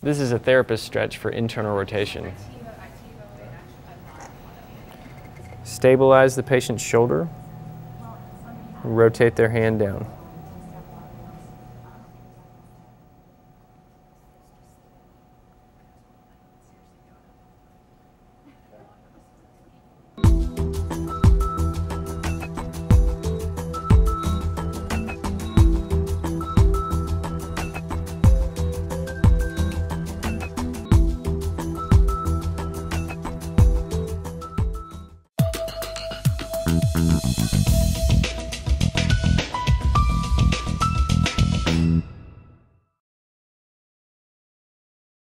This is a therapist stretch for internal rotation. Stabilize the patient's shoulder. Rotate their hand down.